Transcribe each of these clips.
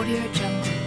Audio Jungle.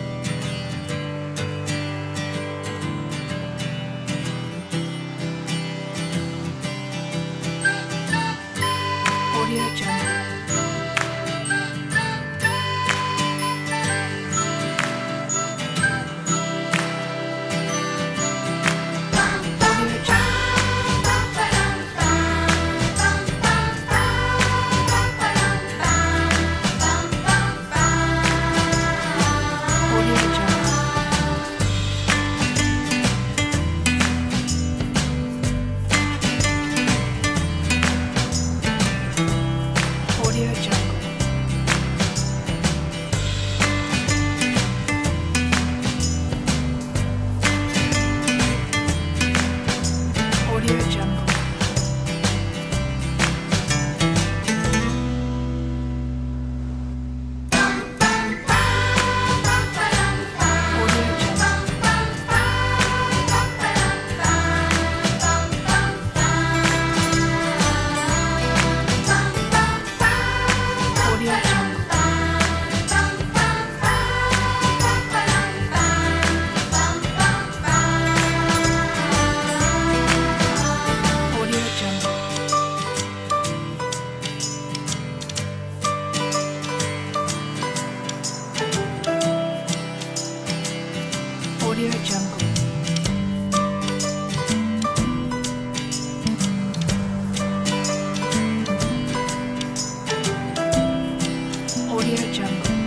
Audio Jungle.